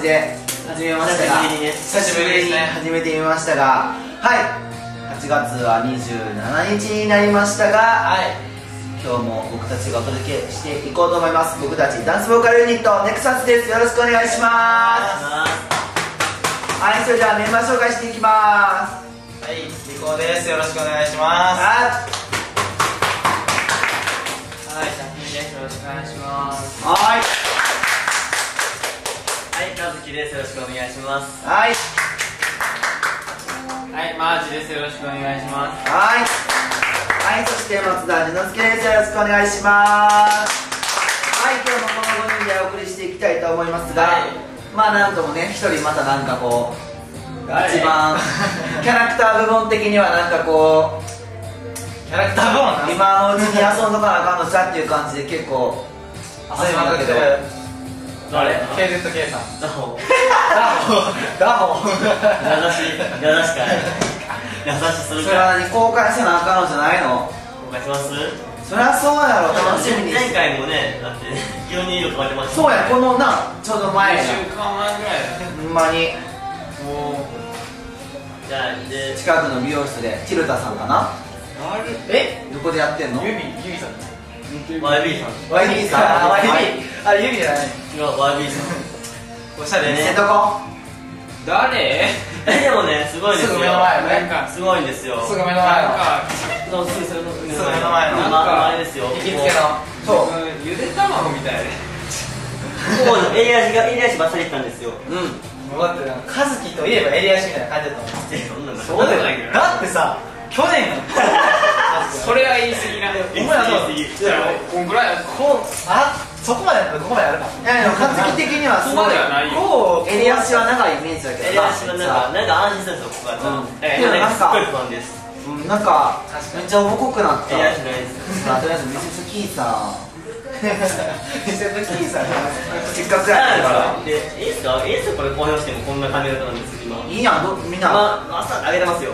じで始めましたが久しぶりに始めてみましたがはい。8月は27日になりましたがはい。今日も僕たちがお届けしていこうと思います。僕たちダンスボーカルユニットネクサスです。よろしくお願いします。はいそれではメンバー紹介していきます。はいリコです。よろしくお願いします。ははいシャッキーです。よろしくお願いします。はいはい、かずきです。よろしくお願いします。はい。はいマージです。よろしくお願いします。はい。はいそして松田二之輔です。よろしくお願いします。はい今日もこの5人でお送りしていきたいと思いますが、はい。まあなんともね一人またなんかこう誰？一番 キャラクター部門的にはなんかこうキャラクターボーン今のうちに遊んどかなあかんのじゃっていう感じで結構遊びまくってる誰 KZK さん。ダホ。ダホ。ダホ。優しい、優しかい。優しするそれか。は公開せなあかんのじゃないの？お願いします？そりゃそうやろ。楽しみに。前回もね、だって、急に色変わってました。そうやこのなちょうど前や1週間前ぐらいほんまに。もじゃあ、で、近くの美容室でチルタさんかな？え？どこでやってんの？ユビユビさん YB さん。YB さん。YB あれユビじゃない。違う、YB さん。おしゃれ。見せね。とこ誰え、でもね、すごいですよ。すぐ目の前ね。すごいんですよ。すぐ目の前のすぐすぐ目の前。のあれですよ。行きつけの。そう。ゆで卵みたい。でここの。襟足が、襟足ばっさりいったんですよ。うん。もうだってな。んか和樹といえば襟足みたいな感じだったもんえ、そうだよだってさ去年のそれは言い過ぎなお前らそう過ぎ言い過ぎいやこんぐらいこうあそこまでやったらここまでやるかいやでも和樹的にはすそこまではないよこう襟足は長いイメージだけ襟どな足はなんか、なんか安心するんですよ、ここが。うんえけどなんかすっごい不安です。うんなんかめっちゃ重くなった襟足ないです。とりあえずミセスキーさんミセスキーさんせっかくやからで、いいですかいいですよ、これ公表してもこんな髪型なんです、今。いいやんどみんなまあ、朝上げてますよ。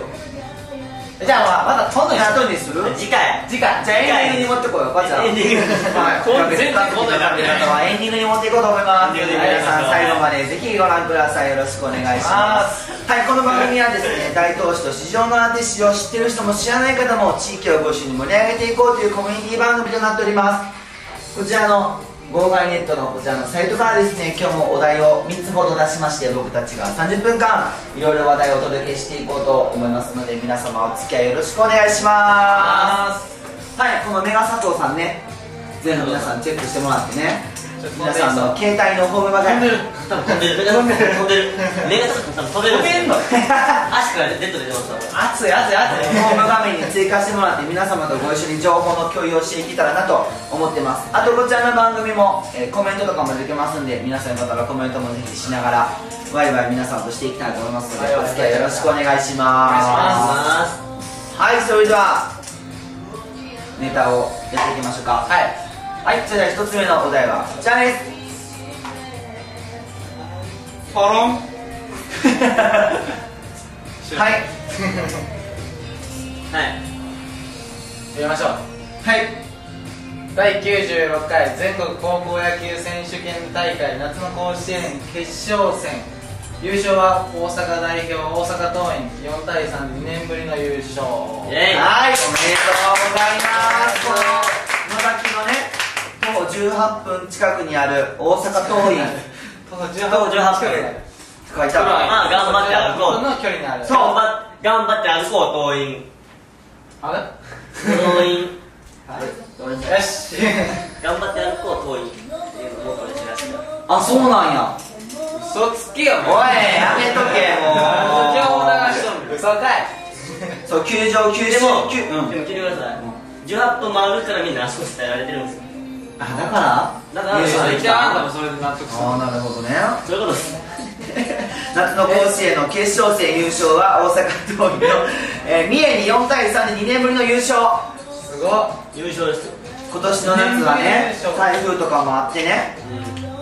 じゃあまだ今度にし後にする次回。次回。じゃあエンディングに持ってこようかじゃあエンディング。はい。全然こんなんなってなはエンディングに持っていこうと思います。皆さん最後までぜひご覧ください。よろしくお願いします。はいこの番組はですね大東市と市場のアーティストを知ってる人も知らない方も地域をご一緒に盛り上げていこうというコミュニティ番組となっております。こちらの号外ネットのこちらのサイトからですね今日もお題を3つほど出しまして僕たちが30分間いろいろ話題をお届けしていこうと思いますので皆様お付き合いよろしくお願いします。はいこのメガ佐藤さんねぜひ皆さんチェックしてもらってね皆さんの携帯のホーム画面多分飛んでる。飛んでる。目が多分飛んでる。飛べんの足からデッド出て。熱い熱い熱いホーム画面に追加してもらって皆様とご一緒に情報の共有をしていけたらなと思ってますあとこちらの番組も、えーコメントとかもできますんで皆さんよかったらコメントもぜひしながらワイワイ皆さんとしていきたいと思いますのではいお付き合いよろしくお願いしおます願いします。はいそれではネタをやっていきましょうかはい はいそれでは一つ目のお題はこちらです。ポロン。はい。はい。読みましょう。はい。第96回全国高校野球選手権大会夏の甲子園決勝戦。優勝は大阪代表大阪桐蔭。4対3で2年ぶりの優勝。イェイ。はい、おめでとうございます。この野崎のね、徒歩18分近くにある大阪桐蔭。徒歩18徒歩18分書いてある。まあ、頑張って歩こう。の距離にあるそう頑張って歩こう、桐蔭。あれ？桐蔭。よし 頑張って歩こう、桐蔭。っていうのをこれ知らせた。あ、そうなんや。嘘つけよおい、やめとけ、も情報流しう。と 嘘かいそう、球場、球でも、球、うん。でも聞いてください。18分回るからみんな足腰鍛えられてるんですよ。あ、だから？だから優勝できじゃああんたた。もそれで納得するあー、なるほどね。そういうことです。夏の甲子園の決勝戦優勝は大阪桐蔭の、えー、三重に4対3で2年ぶりの優勝。すごっ優勝ですよ。今年の夏はね台風とかもあってね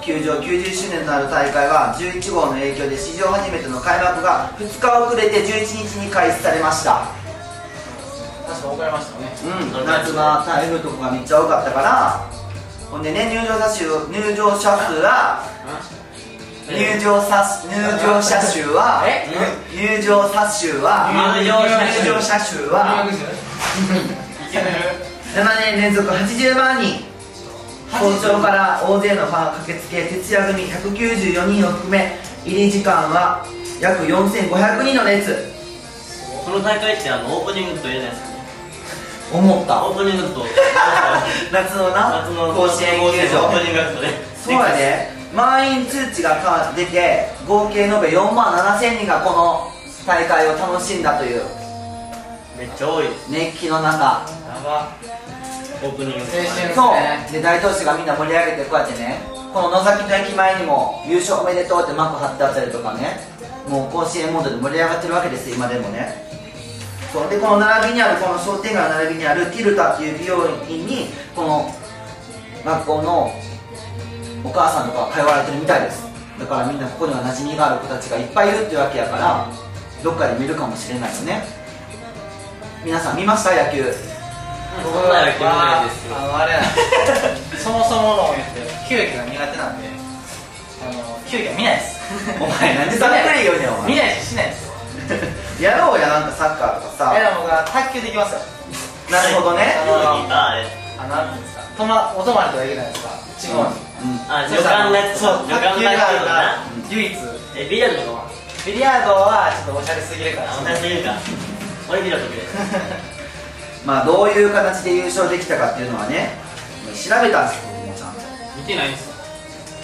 球場90周年となる大会は11号の影響で史上初めての開幕が2日遅れて11日に開始されましたか分かりましたねうん、夏は台風とかがめっちゃ多かったからほんでね入場者数入場者数は入場者入場者数はえ？入場者数は入場者数は7年連続80万人。早朝から大勢のファンが駆けつけ徹夜組194人を含め入り時間は約4500人の列。この大会ってあのオープニングと言えないですか。ね思った。オープニングと。夏のな夏の甲子園球オー場プニングだとね。そうやで満員通知がか出て合計延べ4万7000人がこの大会を楽しんだという。めっちゃ多い。熱気の中。やば。オープニング青春ですそう。ねで大東市がみんな盛り上げてこうやってねこの野崎の駅前にも優勝おめでとうって幕張ってあったりとかねもう甲子園モードで盛り上がってるわけですよ今でもねそう。でこの並びにあるこの商店街の並びにあるティルタっていう美容院にこの学校のお母さんとか通われてるみたいです。だからみんなここには馴染みがある子たちがいっぱいいるっていうわけやからどっかで見るかもしれないよね。皆さん見ました？野球。僕そんな野球ないですよ。あのあれなんですそもそも論言って球技が苦手なんで。あの球技は見ないです。お前なんでざっくり言うねんお前見ないししないですよやろうやなんかサッカーとかさ。えでも卓球できますよ。なるほどね。あのああれあなんていうんですか。とまお泊まりとかできないですか。地方に。うんあ旅館のやつ。そう旅館のやつ唯一。えビリヤードとかは？ビリヤードはちょっとおしゃれすぎるから。あ同じ言うか。俺ビリヤードくれ まあどういう形で優勝できたかっていうのはね調べたんですよ僕もちゃん。と見てないんですか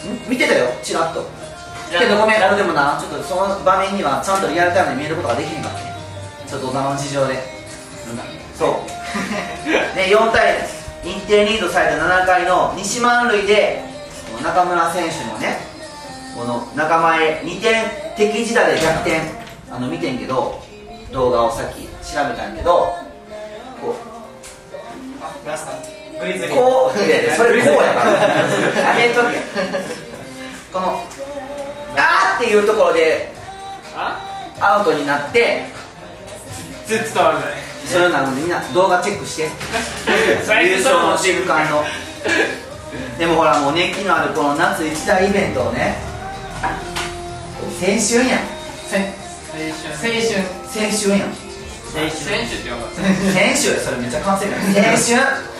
ん？見てたよ。チラッとけどごめんあのでもなちょっとその場面にはちゃんとリアルタイムで見えることができへんかった。ねちょっと大人の事情で。そう。で4対1点リードされた7回の西満塁で中村選手のねこの仲間へ2点敵自打で逆転。あの見てんけど動画をさっき調べたんやけどこうなんすかグリズリー。こういやいやそれこうやから。やめとけ。このっていうところであ？アウトになって全然伝わらない。それなのでみんな動画チェックして。優勝の瞬間の。でもほらもう熱気のあるこの夏一大イベントをね青春やん。せ青青春。春青春やん。選手選手って呼ば青春それめっちゃ完成やん。青春？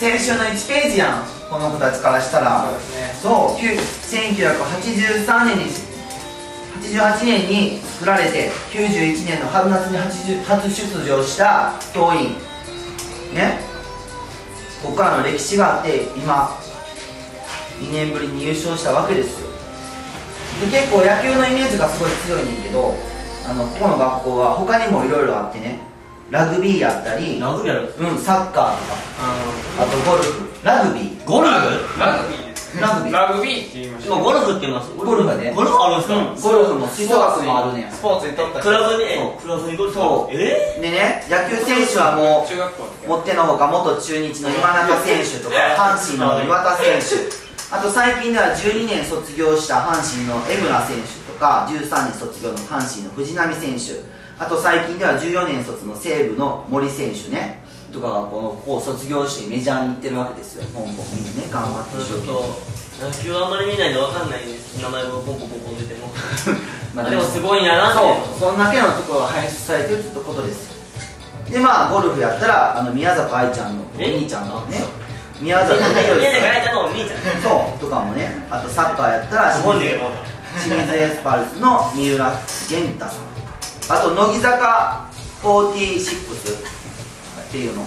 青春の1ページやんこの子たちからしたら。そうですね。そう。きゅ1983年に88年に作られて91年の春夏に80初出場した桐蔭。ね。ここからの歴史があって今2年ぶりに優勝したわけですよ。で結構野球のイメージがすごい強いねんけどあのここの学校は他にもいろいろあってね。ラグビーやったりラグビーやるうんサッカーとかあとゴルフ。ラグビー。ゴルフ？ラグビーラグビー。ラグビー。って言いまし今たゴルフって言います。ゴルフね。ゴルフあるんですか？ゴルフも吹奏楽もあるねんスポーツにとったクラブにえそう。クラブにゴルフ。そう。え？でね野球選手はも中学校の時うもってのほか元中日の今中選手とか 阪神の岩田選手。あと最近では12年卒業した阪神の江村選手とか13年卒業の阪神の藤浪選手。あと最近では14年卒の西武の森選手ねとかがこのこう卒業してメジャーに行ってるわけですよ。ポンポンみんなね頑張ってちょっと野球あんまり見ないんでわかんないんです。名前もポンポンポンポン出ても。命 あでもすごいなって。そうそんだけのところが輩出されてるってことです。よでまあゴルフやったらあの宮坂愛ちゃんのおえ兄ちゃんのね。宮坂愛ちゃんのお兄ちゃん。そうとかもね。あとサッカーやったら清水エスパルスの三浦源太さん。あと乃木坂46っていうの。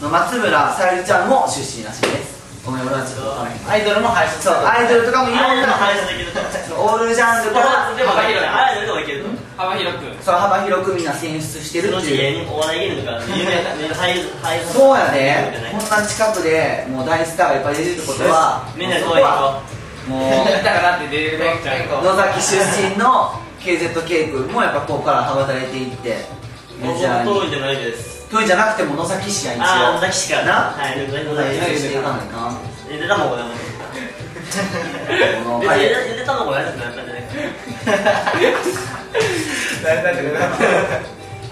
の松村さゆりちゃんも出身らしいです。ごめん俺はちょっとわからないアイドルも輩出そうアイドルとかもいろんな。話できるとオールジャンルから。でもい。けるあれでもいける幅広く。そう幅広くみんな選出してるっていう。お笑い芸人とか有名な俳優俳優そうやね。こんな近くでもう大スターがいっぱい出てるってことはみんなでそこは遠いともうだからって出るべきちゃう野崎出身の KZK 君もやっぱここから羽ばたいていってメジャーに。遠いじゃないです遠いじゃなくても野崎市や一応。ああ野崎市か。らな？はい野崎市かな？ゆで卵だもんゆで卵やりたくな？ったんじゃないか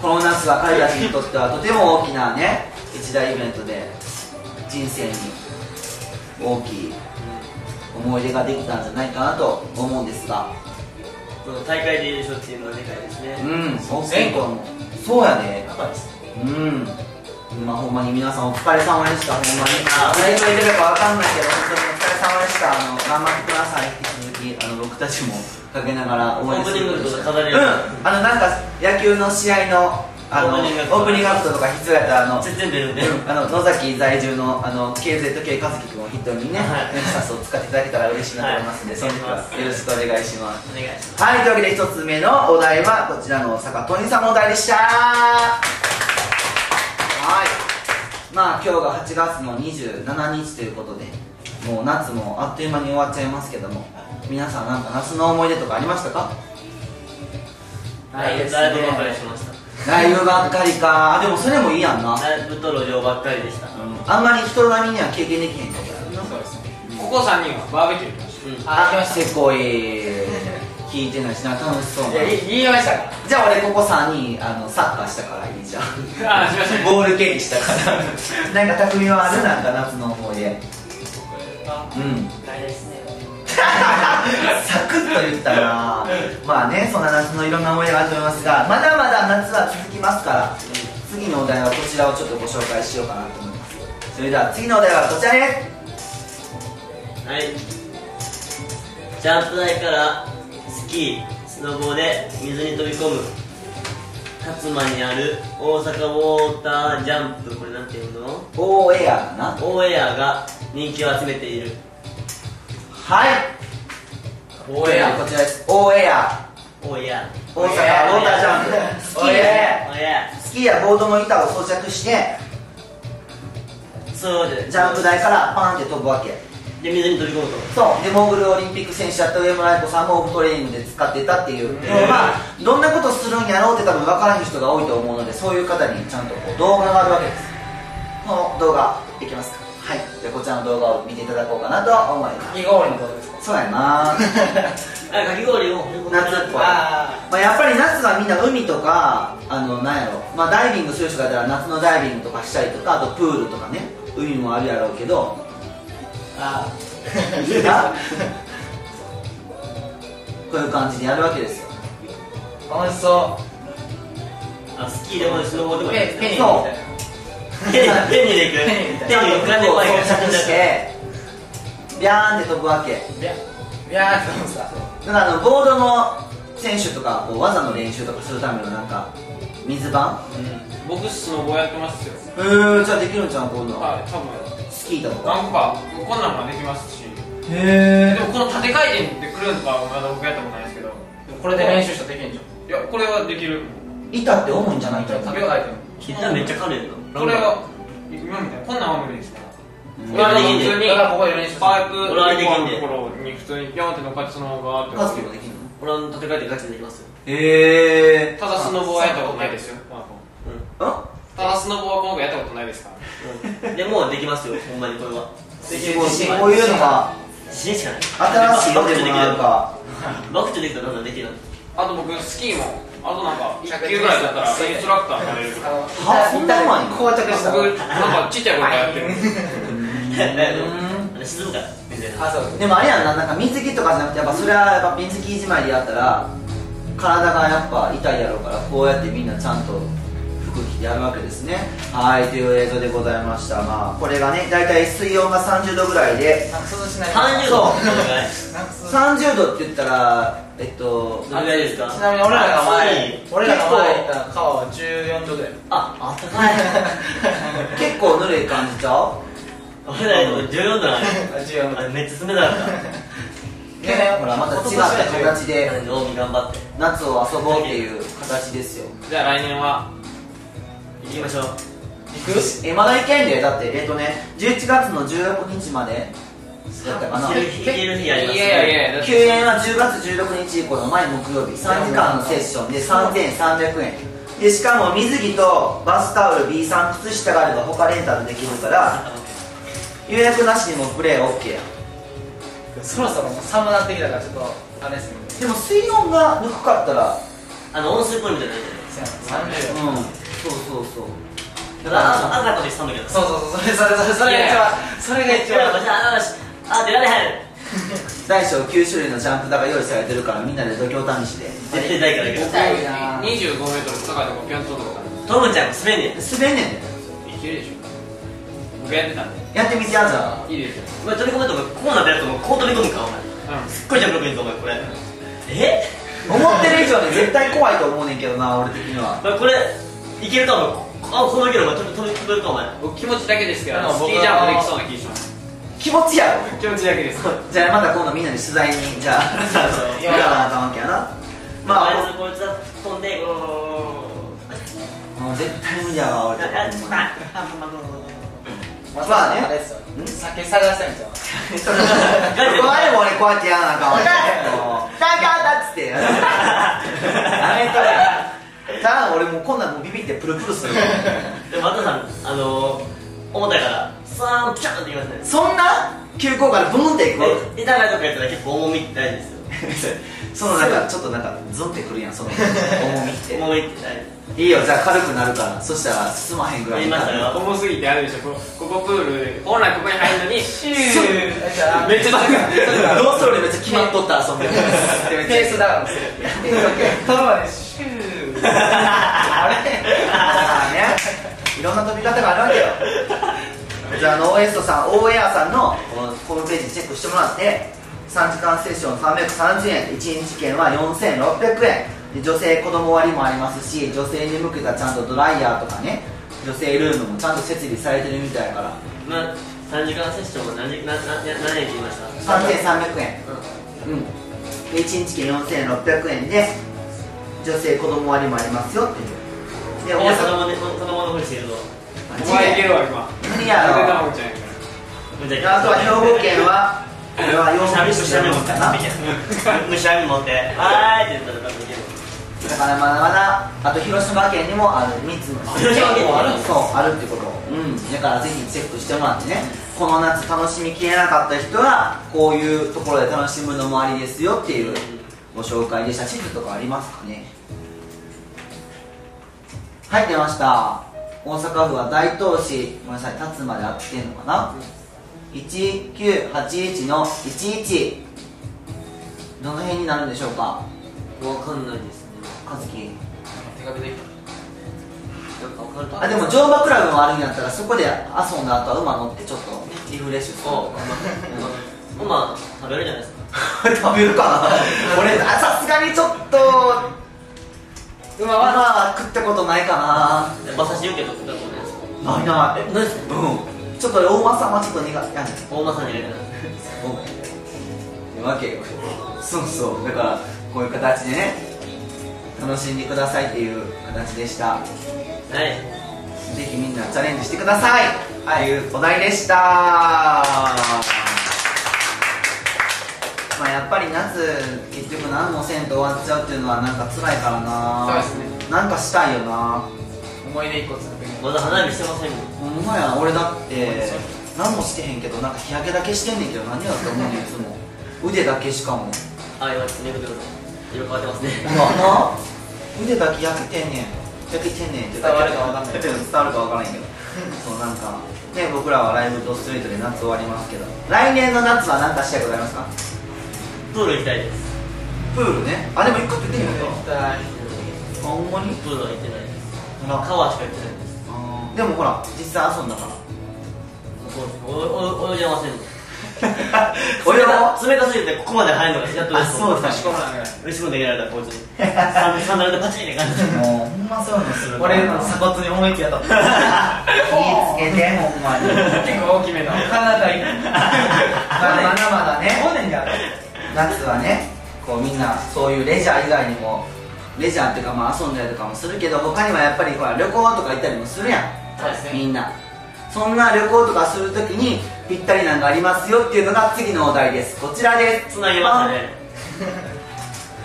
この夏は彼らにとってはとても大きなね一大イベントで人生に大きい思い出ができたんじゃないかなと思うんですが。この大会で優勝っていうのはでかいですね。うん全国そうやねうん。まあほんまに皆さんお疲れ様でした。ほんまに。あ誰と言ってるかわかんないけど本当にお疲れ様でした。あの頑張ってください。引き続きあの僕たちもかけながら応援することオープニングとか飾れうん。るあのなんか野球の試合のあのオープニングアクトとか必要やったらあの全部出るんでうん。あの野崎在住のあの KZK 和樹君を筆頭にね、はい。ネクサスを使っていただけたら嬉しいなと思いますので、はい。その時はよろしくお願いします。お願いします。はい、というわけで一つ目のお題はこちらの坂トニーさんのお題でしたはい。まあ今日が8月の27日ということでもう夏もあっという間に終わっちゃいますけども皆さんなんか夏の思い出とかありましたか？ないですライブばっかりねしました。ライブばっかりか。あでもそれもいいやんな、ライブと路上ばっかりでした。あんまり人並みには経験できへんことやな。そうですね。ここ3人はバーベキュー行きましうん。あ来ましたせこい聞いてないしな楽しそうな。いやい言いましたか？じゃあ俺ここ3人あのサッカーしたからいいじゃん。たあしましたボール蹴りしたから。なんか匠はあるなんか夏の思い出うん。ないですね。サクッと言ったな。まあねそんな夏のいろんな思い出があると思いますがまだまだ夏は続きますから次のお題はこちらをちょっとご紹介しようかなと思います。それでは次のお題はこちらですはい。ジャンプ台からスキースノボで水に飛び込む。勝間にある大阪ウォータージャンプ。これなんていうの？オーエアかな。オーエアが人気を集めている。はい。オーエア。こちらです。オーエア。オーエア。大阪ウォータージャンプ。スキーで。オーエスキーやボードの板を装着して。アそうでジャンプ台からパンって飛ぶわけで水に飛び込むと。そう。でモーグルオリンピック選手だった上村愛子さんもオフトレーニングで使ってたっていう、でもまあどんなことするんやろうって多分分からない人が多いと思うのでそういう方にちゃんとこう動画があるわけです。この動画いきますか。はい。じゃあこちらの動画を見ていただこうかなと思います。かき氷のことですか？そうやな。あかき氷を夏っぽい。あまあ、やっぱり夏はみんな海とかあのなんやろ、まあ、ダイビングする人だったら夏のダイビングとかしたりとかあとプールとかね。海もあるやろうけどあいいなこういう感じでやるわけですよ。楽しそあスキーでもスノボでうもいいペペニーみそうペンにで行くペンにみたいちゃんとペンに浮かんで服を前が装着してビャーンって飛ぶわけ。ビャビャーって思うんすか？だからあのボードの選手とかこう技の練習とかするためのなんか水板僕スノボやってますよえー、じゃあできるんじゃん今度はい多分スキーと。かなんかこんなんもできますし。へでもこの縦回転でくるとかはまだ僕やったことないですけど。これで練習したらできんじゃん。いやこれはできる。板って重いんじゃないか縦回転切ったらめっちゃ軽いのこれは今みたいな。こんなんは無理ですね。うん。俺はできんで普通にここで練習するパイプ俺はできところに普通にピョンって乗っかってそのままガーって。カズキもできるの？俺の戦いでガチでできますよ。へえただスノボはやったことないですよ。この子あスノボはこの子やったことないですか？らうん。でもうできますよほんまにこれは。すごいこういうのが。自信しかない。新しいのでもなんかバクチできたらなんだできるのあと僕スキーもあとなんか1級ぐらいだったらインストラクターになれるそんなうまいの膠着した僕なんかちっちゃい頃からやってる か。あそう。でもあれやんななんか水着とかじゃなくてやっぱそれはやっぱ水着じまいでやったら体がやっぱ痛いやろうからこうやってみんなちゃんとやるわけですね。はいという映像でございました。まあこれがね大体水温が30度ぐらいで。なんか涼しない30度。そうなんか涼し30度って言ったらえっとどれぐらいですか？ちなみに俺らが前俺らが前行った川は14度ぐらいああったかい。結構ぬるい感じちゃう？俺らの14度なの14度。めっちゃ冷たかった。ねほらまた違った形で。夏を遊ぼうっていう形ですよ。じゃあ来年は？行きましょう。行く？えまだ行けんでだってえっとね11月の16日までだったかな。行ける日行ける日ありますいやいやいやだって休園は10月16日以降の毎木曜日。3時間のセッションで3300円。でしかも水着とバスタオル B さん靴下があれば他レンタルできるから予約なしにもプレー OK や。そろそろ寒くなってきたからちょっとあれですね。でも水温が低かったらあの温水プールみたいないじゃない30うんそうそうそう。だからああなたとしたんだけど。そうそうそう。それそれそれそれが一番それが一番。あああ出られへん。大小9種類のジャンプ台が用意されてるからみんなで度胸試しで。絶対大からだけど痛いな25メートル高いとこピョンととかトムちゃん滑んねん滑んねんでいけるでしょ僕やってたんでやってみてやつはいいですよお前飛び込むとかこうなったやつもこう飛び込むかお前すっごいジャンプ力いいぞお前これえ思ってる以上に絶対怖いと思うねんけどな俺的にはこれいけるかお前あこのいけるお前飛び飛べるかお前僕気持ちだけですけどスキージャンプできそうな気がします。気持ちやろ気持ちだけです。じゃあまた今度みんなで取材にじゃあ。行かなあかんわけやな。まああいつこいつは飛んでこもう絶対無理やわ俺うあああままあね。酒探したいんですよここでも俺こうやってやらなあかんわけだからだっつってやめとけただ俺もうこんなんもうビビってプルプルする。わ でも松田さんあのー、重たいからさーンピシャンっていきますね。そんな？急降下でブーンっていく？で痛がりとかやったら結構重みって大事ですよ。そのなんかちょっとなんかゾンってくるやんその。重みって重みって大事いいよじゃあ軽くなるから。そしたら進まへんぐらい。重すぎてあるでしょ。こここプール本来ここに入るのにシュー。めっちゃ高い。ローストロールめっちゃ決まっとった遊んでるペースダウンする飛ぶまでシューあれ？だからね。いろんな飛び方があるわけよ。じゃああのオーエストさんオーエアさんのこのホームページチェックしてもらって3時間セッション330円。1日券は4600円。で女性子供割もありますし女性に向けたちゃんとドライヤーとかね。女性ルームもちゃんと設備されてるみたいやから。まあ3時間セッションは何時ななな何円って言いました？3300円。うん。で1日券4600円で女性子供割もありますよっていう。でいや子供で子供のふりしてるぞお前いけるわ今。無理やろあとは兵庫県はこれは4虫分網持ってかな虫網持ってはーいって言ったら多分いけるだからまだまだあと広島県にもある3つの。広島県あるそうあるってこと。うん。だからぜひチェックしてもらってね。この夏楽しみきれなかった人はこういうところで楽しむのもありですよっていうご紹介でした地図とかありますかね？はい出ました。大阪府は大東市。ごめんなさい立つまで合ってんのかな？1981の11どの辺になるんでしょうか？わかんないですね。和樹。手書きあでも乗馬クラブもあるんやったらそこで遊んだ後は馬乗ってちょっとリフレッシュするおまあ食べるじゃないですか 食べるかな。俺あ さすがにちょっと馬は食ったことないか馬刺し受け取ってたと思うんですなないなえ何ですかうん。ちょっと大間さんはちょっと苦手。やねん大間さんに入れたらうん。わけよ。そうそう。だからこういう形でね楽しんでくださいっていう形でした。はい。ぜひみんなチャレンジしてください。というお題でしたまあやっぱり夏結局何もせんと終わっちゃうっていうのはなんか辛いからな。そうですね。なんかしたいよな。思い出一個作ってまだ花火してませんもんほんまや俺だって何もしてへんけどなんか日焼けだけしてんねんけど何やと思うねんいつも。腕だけしかも。あ今めくってください色変わってますねな。腕だけ焼けてんねん。焼けてんねんって伝わる。かわかんない。伝わるかわからんけど。そうなんか。ね僕らはライブとストリートで夏終わりますけど。来年の夏は何かしたいございますか？プール行きたいです。プールね。あでも一個って言ってみよあほんまにプールは行ってないです川しか行ってないです。でもほら実際遊んだから。そうおお泳いでません俺も冷たすぎてここまで入るのがやっとです。あそうだ仕込まない嬉しくんで入れられたこいつに。サン サンダルでパチンって感じ。もうほんまそういうのする俺の鎖骨に思いっきり当たった。気ぃつけてほんまに。結構大きめの。体痛い。まだまだね。5年が夏はねこうみんなそういうレジャー以外にもレジャーっていうかまあ遊んだりとかもするけど他にはやっぱりほら旅行とか行ったりもするやん。そうですね。みんな。そんな旅行とかするときにぴったりなんがありますよっていうのが次のお題です。こちらです。つなげましたね。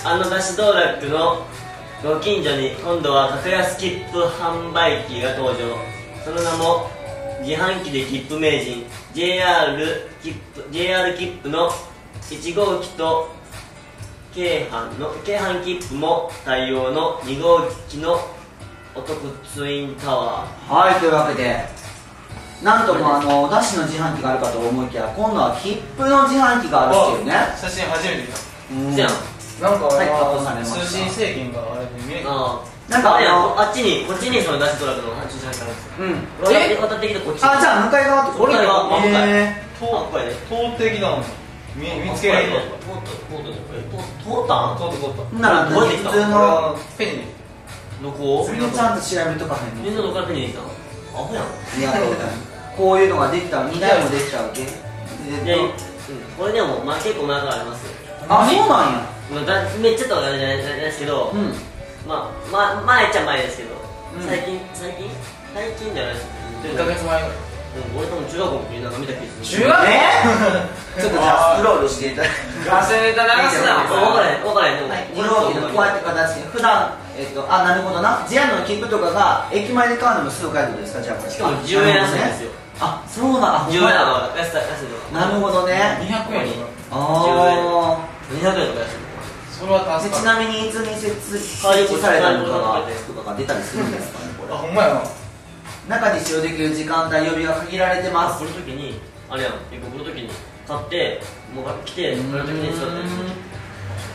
あの。出し道楽のご近所に今度は格安切符販売機が登場。その名も自販機で切符名人 JR 切符 JR 切符の1号機と京阪の京阪切符も対応の2号機のお得ツインタワはいというわけでなんともあのお出汁の自販機があるかと思いきや今度は切符の自販機があるっていうね。写真初めて見た。じゃん。なんかはいカットされました。通信制限があれで見えないあ。ーなんかあのあれやあっちにこっちにその出しトラックの駐車場あるんですよ。うん。渡ってきてこっちあじゃあ向かい側ってこと？向かい側へー。あこれね。通ってきたの。に見見つけられる。通った通った通ったん通って通ったならどうやって来た普通の。ペンに。どこみんなちゃんと調べとかへんの？みんなどこから手に。入れたのアホやん。ありがとうございますこういうのができた2台もできたわけ？で、うん、これでも、まあ、結構前からありますあそうなんや。まあだめっちゃとじゃないですけど、うん。まあ、まあ、前っちゃ前ですけど、うん。最近、最近？最近じゃないです1ヶ月前ぐらい。うん、俺多分中学校の時になんか見た気がする。中学校？え？ちょっとじゃあスクロールしていただいて。ガセネタ流すな分からへん分からへんでも、はい、これをこうやって形で普段えっとあなるほどな JR の切符とかが駅前で買うのもすぐ買えることですか？じゃあしかも10円安いんですよ。あそうなんあ10円は安い安いの。なるほどね。200円。あ200円。とか安いそれはちなみにいつに設設置されたのかがとかが出たりするんですかねこあほんまやな。れ中に使用できる時間帯曜日が限られてます。この時にあれやん。結構この時に買ってもう来てこの時に使ったりす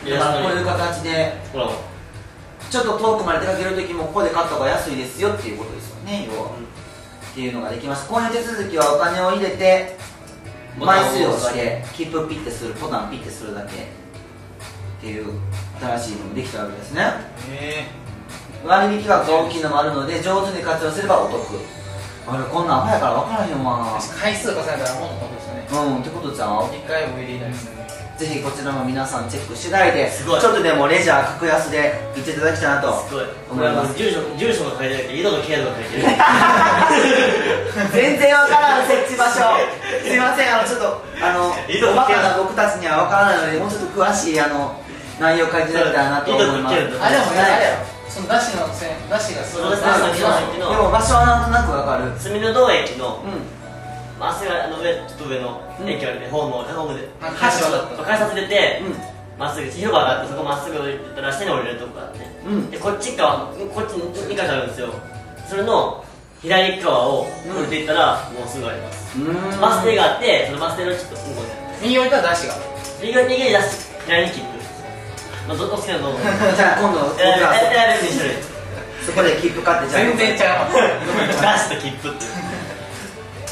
るだからこういう形でほら。ちょっと遠くまで出かける時もここで買った方が安いですよっていうことですよね要は、っていうのができます。購入手続きはお金を入れて枚数をして切符ピッてするボタンピッてするだけっていう新しいのもできたわけですねえ割引額が大きいのもあるので上手に活用すればお得。あれこんなん早から分からへんわ。ー回数重ねたらもっと得ですよね。うんってことじゃん一回も入れたりするねぜひこちらも皆さんチェック次第ですごい。ちょっとでもレジャー格安で行っていただきたいなと思います。住所住所が書いてなくて井戸の経度が書いてる。全然わからん設置場所。すいませんあのちょっとあのおバカな僕たちにはわからないのでもうちょっと詳しいあの内容を書いていただきたいなと思います。あでもねはいあれそのだしのせんだしがすごいでも場所はなんとなくわかる。住の堂駅のうん。まっすぐあの上ちょっと上の駅あるね、ホームホームで。橋渡った。改札出てうん。まっすぐ広場があってそこまっすぐ行ったら下に降りれるとこがあってうん。でこっち側こっちに2箇所あるんですよ。それの左側を降りていったらもうすぐあります、うーん。バス停があってそのバス停のちょっと向こうで。右置いたらだしが。右側右に出す左に切符まあどっちかのどう。ぞじゃあ今度僕にしろよそこで切符買ってじゃあ。全然ちゃう出すと切符って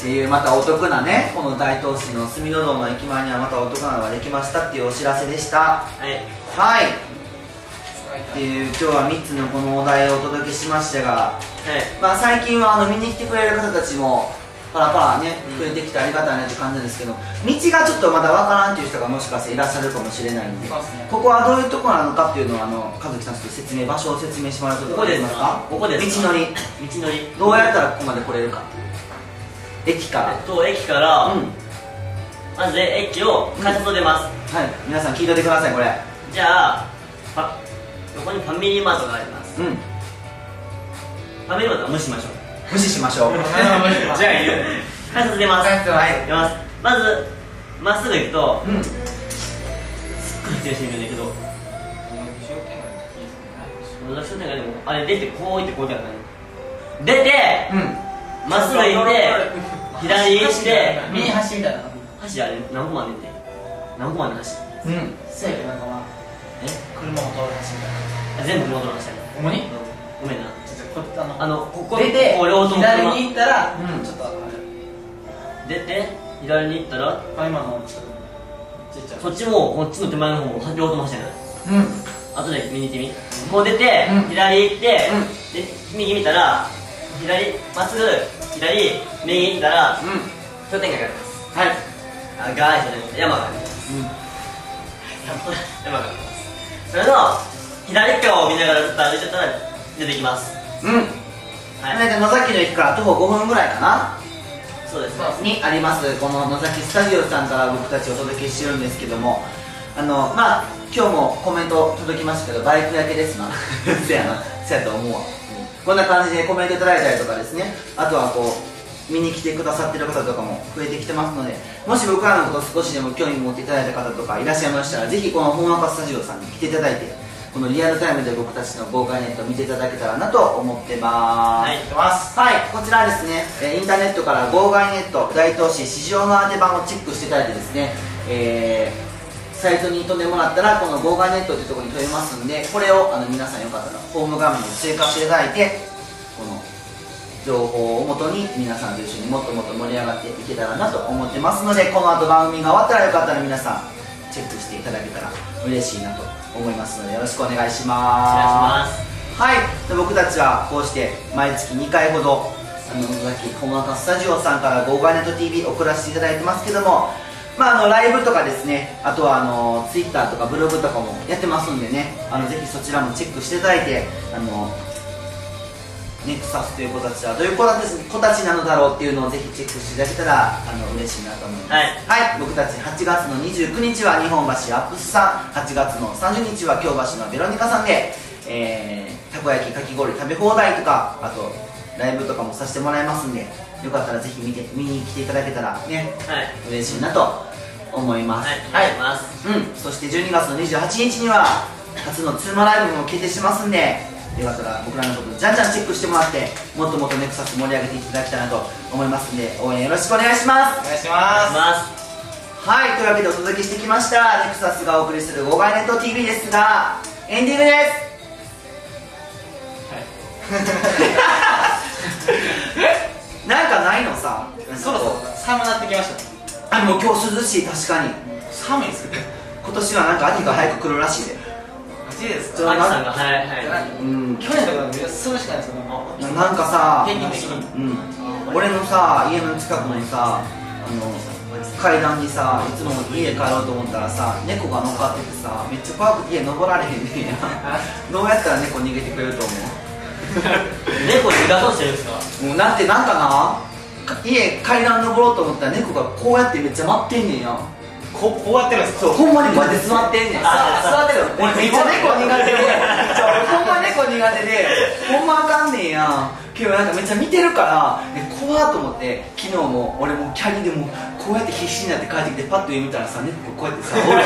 っていうまたお得なねこの大東市の住の堂の駅前にはまたお得なのができましたっていうお知らせでした。はい。はい。っていう今日は3つのこのお題をお届けしましたがはい。まあ、最近はあの見に来てくれる方たちもパラパラねうん増えてきてありがたいなって感じなんですけど道がちょっとまだわからんっていう人がもしかしていらっしゃるかもしれないんでね。ここはどういうところなのかっていうのをあの和樹さんちょっと説明場所を説明してもらうことができます。かここです。か道のり。道のり。どうやったらここまで来れるか。駅から。えっと駅から、うん。まず駅を改札を出ます、はい。皆さん聞いといてくださいこれ。じゃあ横にファミリーマートがあります。うん。ファミリーマートは無視しましょう無視しましょう。じゃあいいよ。改札出ます。はい出ます。まずまっすぐ行くとうん。すっごい停止見るんだけど。野崎商店街でもあれ出てこう行ってこう行って出てうん。まっすぐ行って 左行って右端みたいな。橋あれ何個までね何個までの橋うん。せやけどなんかまあ。え？車も通る橋みたいな。あ全部元の橋やねほん。まにごめんなあのあのここ出て左に行ったら、うん。ちょっと出て左に行ったらあ今のちょっとちっちゃい。そっちもこっちの手前の方も両方とも橋やないうん。後で見に行ってみ。こう出て、うん。左行って、うん。で右見たら左まっすぐ左右行ったらうん。商店街があります。はい。あガーイ商店街山があります。山があります。それの左側を見ながらずっと歩いてたら出てきますうん。はい、大体野崎の駅から徒歩5分ぐらいかな。そうですそうにありますこの野崎スタジオさんから僕たちお届けしてるんですけども。あのまあ今日もコメント届きましたけどバイク焼けですな。せやな。せやと思うわ、こんな感じでコメントいただいたりとかですね。あとはこう見に来てくださってる方とかも増えてきてますのでもし僕らのこと少しでも興味持っていただいた方とかいらっしゃいましたらぜひこの本赤スタジオさんに来ていただいてこのリアルタイムで僕たちの豪華ネットを見ていただけたらなと思ってます。はいはい、こちらですね、えーインターネットから号外ネット大東市市場の当て版をチェックしていただいてですね、えーサイトに飛んでもらったらこの号外ネットというところに飛びますんでこれをあの皆さんよかったらホーム画面に追加していただいてこの情報をもとに皆さんと一緒にもっともっと盛り上がっていけたらなと思ってますのでこの後番組が終わったらよかったら皆さんチェックしていただけたら嬉しいなと思いますのでよろしくお願いします。願いしますはい、で僕たちはこうして毎月2回ほどあのさっき細かスタジオさんから「ゴーガーネット TV」送らせていただいてますけどもまあ、あのライブとかですねあとはあのツイッターとかブログとかもやってますんでねあのぜひそちらもチェックしていただいてあのネクサスという子たちはどういう子たち子たちなのだろうっていうのをぜひチェックしていただけたらあの嬉しいなと思います。はい、僕たち8月の29日は日本橋アップスさん。8月の30日は京橋のベロニカさんで、えー、たこ焼きかき氷食べ放題とかあとライブとかもさせてもらいますんでよかったらぜひ見て見に来ていただけたらねはい。嬉しいなと思います、はい、はい、ます。うん、そして12月の28日には初のツーマンライブも決定しますんでよかったら僕らのことじゃんじゃんチェックしてもらってもっともっとネクサス盛り上げていただきたいなと思いますんで応援よろしくお願いします。お願いしまます。はい、というわけでお届けしてきましたネクサスがお送りする号外ネット TV ですがエンディングです、なんかないのさ？すそろそろ寒くなってきました。あもう今日涼しい確かに。寒いですけど今年はなんか秋が早く来るらしいでマジですそうアキさんがはいはい。うん。去年とかめっちゃ涼しくないですか？なんかさ俺のさ家の近くにさあの階段にさいつも家帰ろうと思ったらさ猫が乗っかっててさめっちゃ怖くて家登られへんねんや。どうやったら猫逃げてくれると思猫逃がそうしてるんですか？うもうなんてなんかなか家階段登ろうと思ったら猫がこうやってめっちゃ待ってんねんやここうやってるんですか？そうほんまにこうやって座ってんねん。あ座ってる俺めっちゃ猫苦手で。俺ほんま猫苦手で。ほんまあかんねんやけどなんかめっちゃ見てるから。え怖っと思って。昨日も俺もキャリでもこうやって必死になって帰ってきてパッと上見たらさ猫こうやってさ おるわ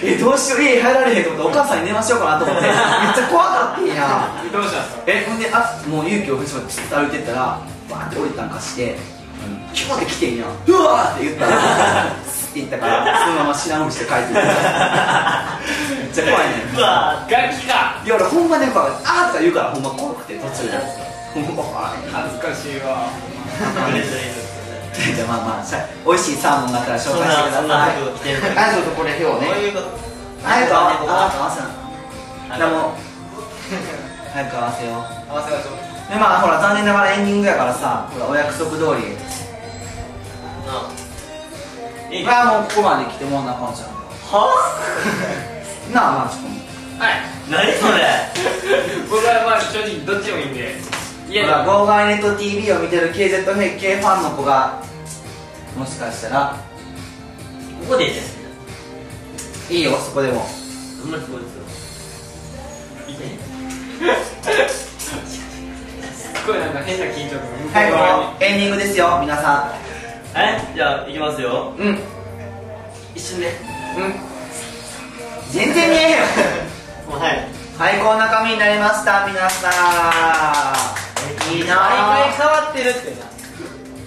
け。えどうしよう？家入られへんと思ってお母さんに電話しようかなと思って。めっちゃ怖かったんや。どうしたんですか？えほんであもう勇気を振り絞ってずっと歩いてったらバーって降りたんかしてキューって来てんやうわーって言ったら スッて言ったからそのまま知らんふりして帰ってきためっちゃ怖いね。んうわガキか。いや俺ほんま猫があーとか言うからほんま怖くて途中で。ほんま怖い恥ずかしいわ。じゃあまあまあさ美味しいサーモンがあったら紹介してください。服着てるのにはいとこれ表どうねいうことあ合わせなでも早く合わせよう。合わせましょう。でまあほら残念ながらエンディングやからさほらお約束通り。あいいまあもうここまで来てもらわなあかんじゃん。は？なあまあちょっとはい。何それ？僕はまあ正直どっちでもいいんで。いほら、やゴーガイネット TV を見てる KZHK ファンの子がもしかしたら。ここでいいです。いいよそこでも。あんまりすごいですよすごいなんか変な緊張感。はいもうエンディングですよ皆さはいじゃあいきますよ。んうん。うん一瞬で。全然見えへん。よもうはい。はいこんな紙になりました皆さん。いいな。毎回ぁ変わってるってな。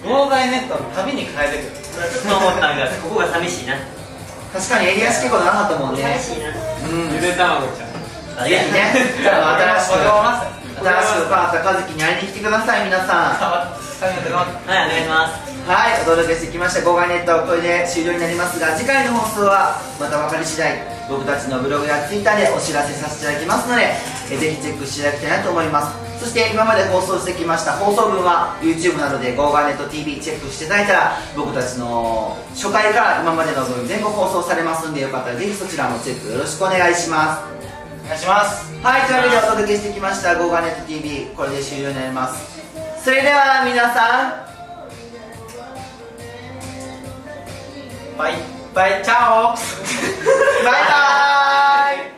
妨害ネットの旅に変えてくる。ちょっと思ったんがここが寂しいな。確かに襟足結構長かったもんね。寂しいな。うん。ゆで卵ちゃん。ぜひね。じゃあ新しく。新しく変わった和樹に会いに来てください皆さん。変わって髪の毛変わってはいお願いしますはい、お届けしてきました号外ネットこれで終了になりますが次回の放送はまた分かり次第僕たちのブログやツイッターでお知らせさせていただきますのでえぜひチェックしていただきたいなと思います。そして今まで放送してきました放送分は YouTube などで号外ネット TV チェックしていただいたら僕たちの初回から今までの分全部放送されますんでよかったらぜひそちらもチェックよろしくお願いします。お願いします。はい、というわけでお届けしてきました「ゴーガネット TV」これで終了になります。それでは皆さんバイバイチャオバイバーイ「